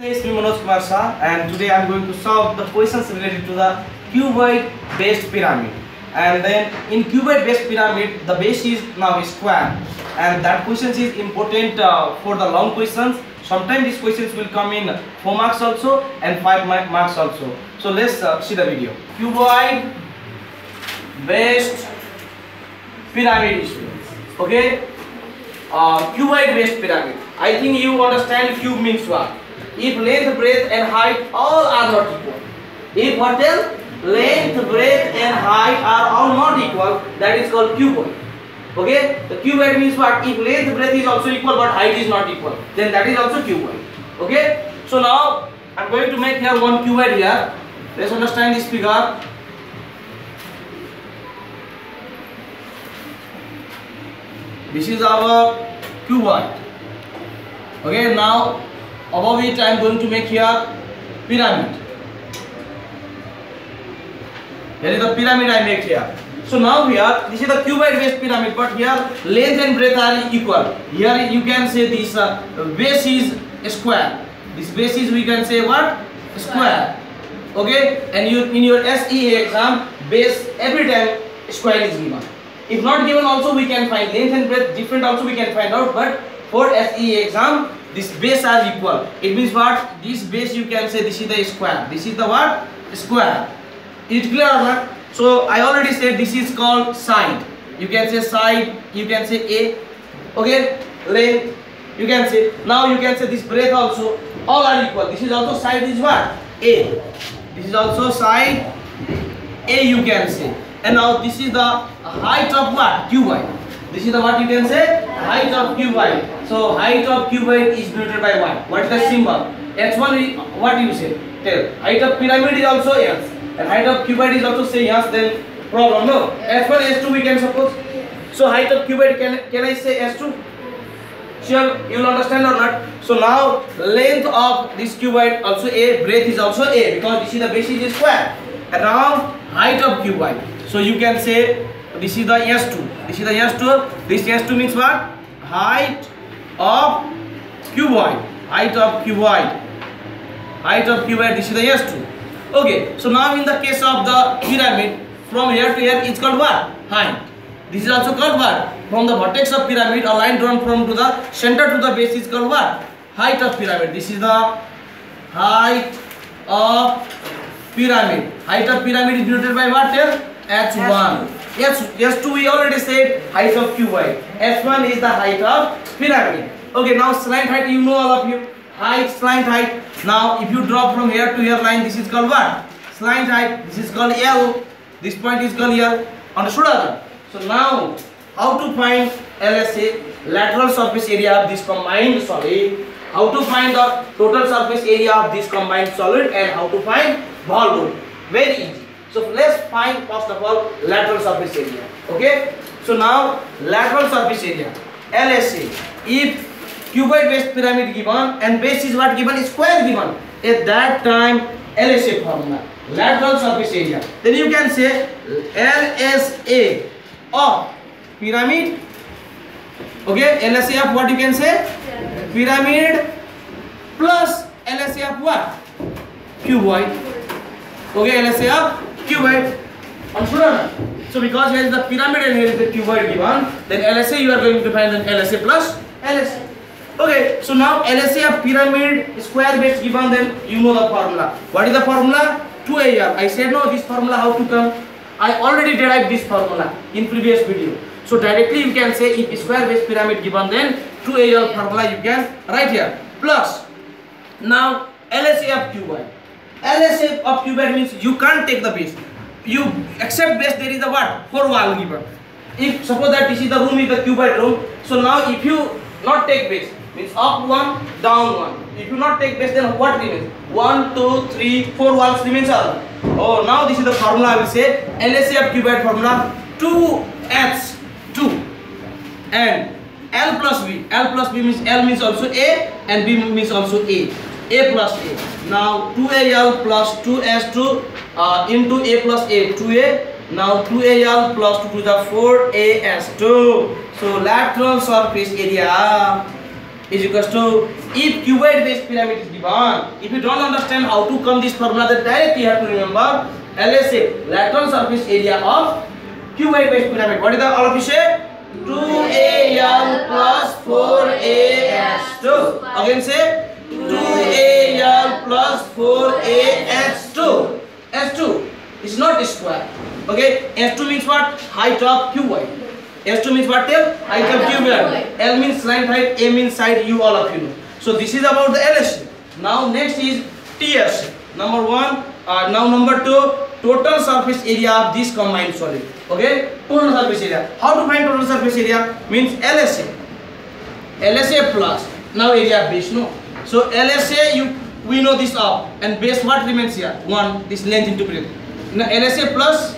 Hey, it's me Manoj Kumar Shah and today I'm going to solve the questions related to the cuboid based pyramid and then in cuboid based pyramid the base is now square and that question is important uh, for the long questions sometimes these questions will come in 4 marks also and 5 marks also so let's uh, see the video cuboid based pyramid okay uh, cuboid based pyramid I think you understand cube means what if length, breadth and height all are not equal. If what else? Length, breadth and height are all not equal, that is called cuboid. Okay, the cuboid means what? If length, breadth is also equal but height is not equal, then that is also cuboid. Okay, so now I'm going to make here one cuboid here. Let's understand this figure. This is our cuboid. Okay, now Above it I am going to make here pyramid. Here is the pyramid I make here. So now here, this is the cuboid based pyramid, but here length and breadth are equal. Here you can say this uh, base is square. This base is we can say what? Square. Okay? And you in your SEA exam, base every time square is given. If not given also we can find length and breadth different also we can find out, but for SEA exam, this base are equal it means what this base you can say this is the square this is the what square is it clear or not so i already said this is called side you can say side you can say a okay length you can say now you can say this breadth also all are equal this is also side is what a this is also side a you can say and now this is the height of what q y this is the what you can say height of q y so height of cuboid is denoted by what? What is the symbol? H1 what you say? Tell. Height of pyramid is also yes. And height of cuboid is also say yes then problem no? H1, H2 we can suppose. So height of cuboid can, can I say H2? Sure, you will understand or not? So now length of this cuboid also A, breadth is also A because this is the basis is square. And now height of cuboid. So you can say this is the S2. This is the S2. This S2 means what? Height of cuboid height of cuboid height of cuboid this is the s2 okay so now in the case of the pyramid from here to here is called what height this is also called what from the vertex of pyramid a line drawn from to the center to the base is called what height of pyramid this is the height of pyramid height of pyramid is denoted by what here h1 Yes, yes, two we already said height of cuboid. H1 is the height of pyramid. Okay, now slant height, you know all of you. Height, slant height. Now, if you drop from here to here line, this is called what? Slant height. This is called L. This point is called L. Understood? So now, how to find LSA, lateral surface area of this combined solid? How to find the total surface area of this combined solid and how to find volume? Very easy. So let's find first of all lateral surface area. Okay. So now lateral surface area LSA. If cuboid based pyramid given and base is what given square given at that time LSA formula lateral surface area. Then you can say LSA of pyramid. Okay. LSA of what you can say pyramid plus LSA of what cuboid. Okay. LSA of cuboid and Purana. So because here is the pyramid and here is the cuboid given, then LSA you are going to find then LSA plus LSA. Okay, so now LSA of pyramid square base given, then you know the formula. What is the formula? 2AR. I said no, this formula how to come? I already derived this formula in previous video. So directly you can say if square base pyramid given then 2AL formula you can write here. Plus, now LSA of cuboid. LSF of qubit means you can't take the base. You accept base there is a what? 4 wall given. If suppose that this is the room is the qubit room. So now if you not take base means up 1, down 1. If you not take base then what remains? One, two, three, four walls remains all. Oh now this is the formula I will say LSF qubit formula 2x 2 and L plus B. L plus B means L means also A and B means also A. a plus a. Now 2al plus 2s2 uh, into a plus a 2a. Now 2al plus 2 to the 4as2. So lateral surface area is equal to if cuboid base pyramid is given. If you don't understand how to come this formula, then directly you have to remember LSA lateral surface area of cuboid base pyramid. What is the all of you say? 2al plus 4as2. Again say 2 2al plus 4ax2. S2 is not square. Okay, S2 means what? Height of qy. S2 means what L? Height of qy. L means length, height, A means side, you all of you know. So this is about the LSC. Now next is TS. Number one, uh, now number two, total surface area of this combined solid. Okay, total surface area. How to find total surface area? Means LSA. LSA plus, now area of base, no? So LSA, you we know this up and base what remains here? One, this length into breadth. Now LSA plus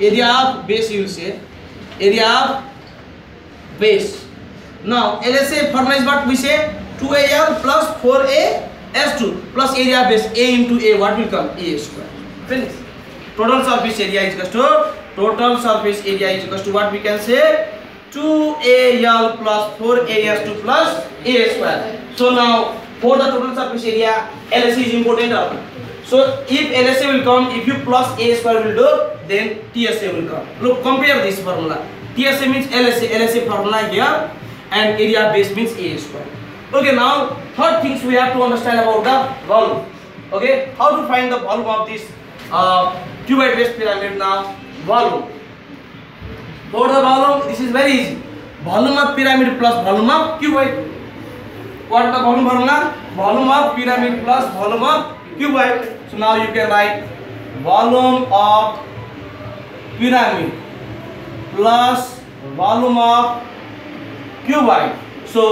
area of base you will say, area of base. Now LSA formula is what we say 2AL plus 4A S2 plus area of base A into A what will come? A square. Finish. Total surface area is equal to total surface area is equal to what we can say 2al plus 4as2 plus a square. So now for the total surface area, L S is important. So if LSA will come, if you plus a square will do, then TSA will come. Look, compare this formula. TSA means LSA, LSA formula here, and area base means a square. Okay, now third things we have to understand about the volume. Okay, how to find the volume of this uh, cuboid base pyramid now? Volume. What the volume? This is very easy. Volume of pyramid plus volume of cuboid. What the volume formula? Volume of pyramid plus volume of cuboid. So now you can write volume of pyramid plus volume of cuboid. So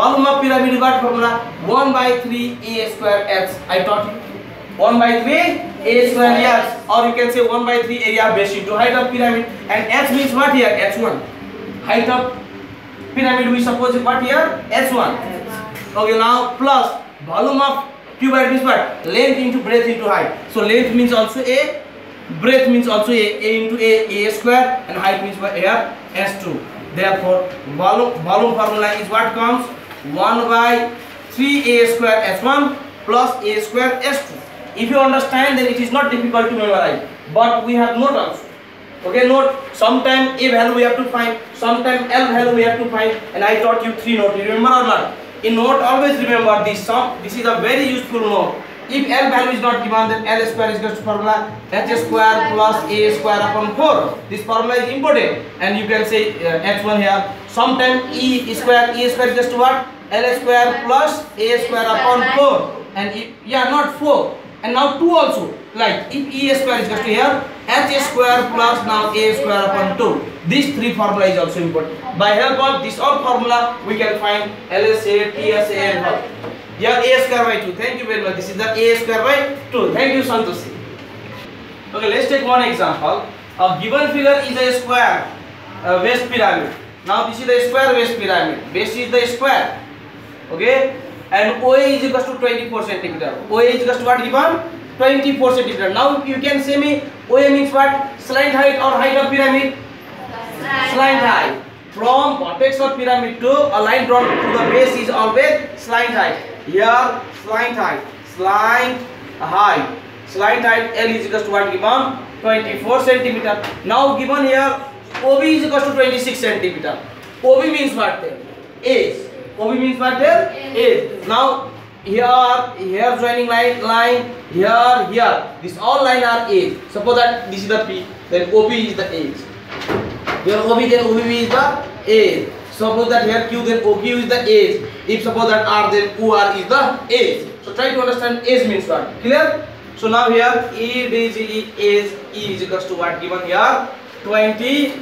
volume of pyramid what formula? 1 by 3 a square x. I taught you. 1 by 3 a square yes or you can say 1 by 3 area base into height of pyramid and h means what here h1 height of pyramid we suppose what here h1 okay now plus volume of cubite means what length into breadth into height so length means also a breadth means also a a into a a square and height means what here s2 therefore volume volume formula is what comes 1 by 3 a square s1 plus a square s2 If you understand, then it is not difficult to memorize. But we have no answer. Okay, note, sometime A value we have to find, sometime L value we have to find, and I taught you three notes. remember or not? In note, always remember this sum. This is a very useful note. If L value is not given, then L square is equal to formula H square plus A square upon 4. This formula is important. And you can say uh, H1 here. Sometimes E square, E square is just what? L square plus A square upon 4. And if, yeah, not 4 and now 2 also like if e square is equal to here h square plus now a square upon 2 this three formula is also important by help of this all formula we can find lsa tsa and all here a square by 2 thank you very much this is the a square by 2 thank you santoshi okay let's take one example a given figure is a square uh, waist pyramid now this is the square waist pyramid base is the square okay and OA is equals to 24 centimeter. OA is equals to what given? 24 centimeter. Now you can say me OA means what? Slant height or height of pyramid? Slant height. From vertex of pyramid to a line drawn to the base is always slant height. Here slant height. Slant height. Slant height L is equals to what given? 24 centimeter. Now given here OB is equals to 26 centimeter. OB means what then? Is OB means what their A. Now here, here joining line, line, here, here. This all line are A. Suppose that this is the P, then OB is the A. Here OB, then OB is the A. Suppose that here Q, then OQ is the A. If suppose that R, then OR is the A. So try to understand A means what. Clear? So now here E basically is E is equals to what given here 20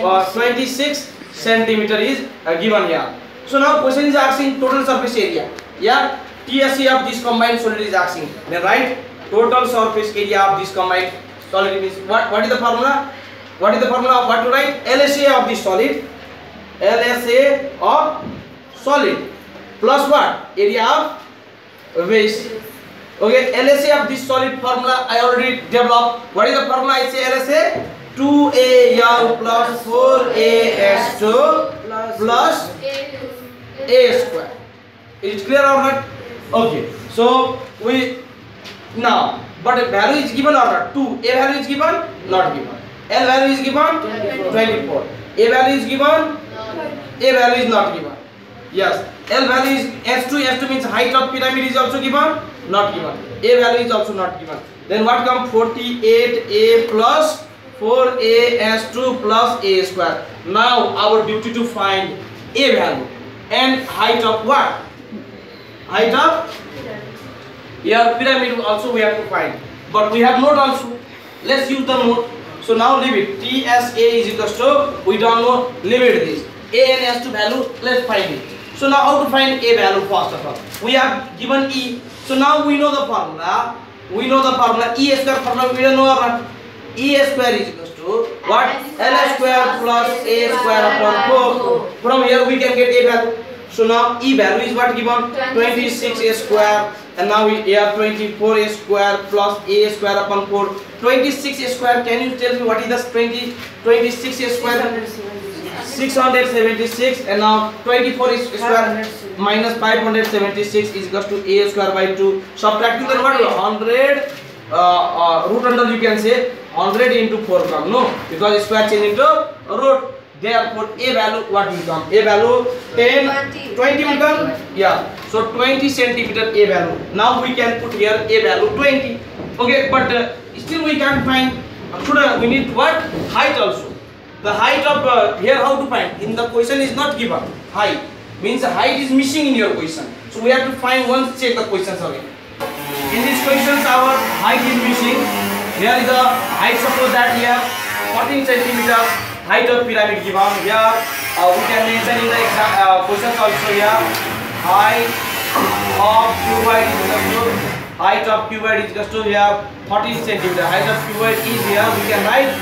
or uh, 26 centimeter is uh, given here. So now question is asking total surface area. Yeah, TSC of this combined solid is asking. Then write total surface area of this combined solid means what? What is the formula? What is the formula of what to write? LSA of this solid. LSA of solid plus what? Area of base. Okay, LSA of this solid formula I already developed. What is the formula? I say LSA 2AL plus 4AS2 plus a square. Is it clear or not? Okay. So we now but a value is given or not? 2. A value is given? Not given. L value is given? 24. A value is given? A value is not given. Yes. L value is S 2 2 means height of pyramid is also given? Not given. A value is also not given. Then what comes? 48A plus 4A S2 plus A square. Now our duty to find A value and height of what? Height of? Your pyramid also we have to find. But we have node also. Let's use the node. So now leave it. TSA is equals to, we don't know, leave it this. A and S to value, let's find it. So now how to find A value first of all. We have given E. So now we know the formula. We know the formula. E square formula we don't know about. E square is equals what l square plus a square upon 4 from here we can get a value so now e value is what given 26 a square and now we here 24 a square plus a square upon 4 26 a square can you tell me what is this 20 26 a square 676 and now 24 is square minus 576 is equal to a square by 2 subtracting the what 100 uh, uh, root under you can say already into 4 come, no? Because square change into root. Therefore, a value what will come? A value 10, 20, will come. Yeah. So 20 cm a value. Now we can put here a value 20. Okay, but uh, still we can't find. Should uh, we need what height also? The height of uh, here how to find? In the question is not given. Height means height is missing in your question. So we have to find once check the questions again. In this questions our height is missing. Here is height, suppose that here 14 centimeter height of pyramid given. Here uh, we can mention in the exam, uh, questions also here height of cuboid is equal to height of cuboid is equal to here 14 centimeter. Height of cuboid is here we can write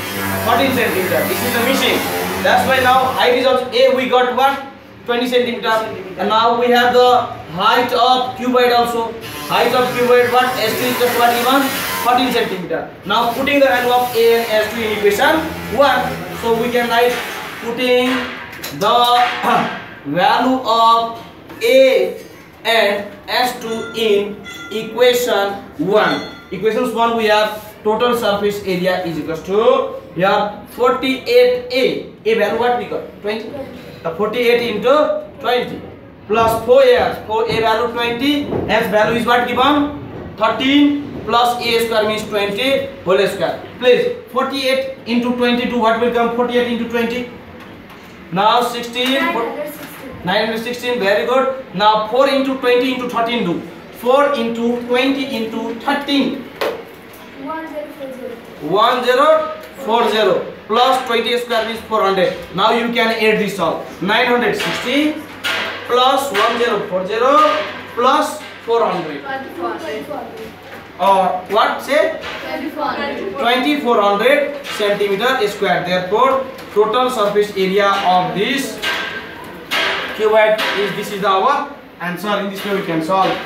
14 centimeter. This is the machine. That's why now height is also A we got what 20 centimeter. And now we have the height of cuboid also. Height of cuboid what s is just what even 13 centimeter. Now putting the value of a and s 2 in equation 1. So we can write putting the value of a and s 2 in equation 1. Equations 1 we have total surface area is equal to here 48a. A value what we got? 20. The 48 into 20 plus 4 A. 4a value 20. S value is what given? 13. plus a square means 20 whole square. Please, 48 into 22, what will come? 48 into 20. Now 16, 916. 916, very good. Now 4 into 20 into 13 do. 4 into 20 into 13. 1040 plus 20 square means 400. Now you can add this all. 960 plus 1040 plus 400. 400. Uh, what say 2400 centimeter square. Therefore, total surface area of this cubette is, this is our answer. In this way we can solve.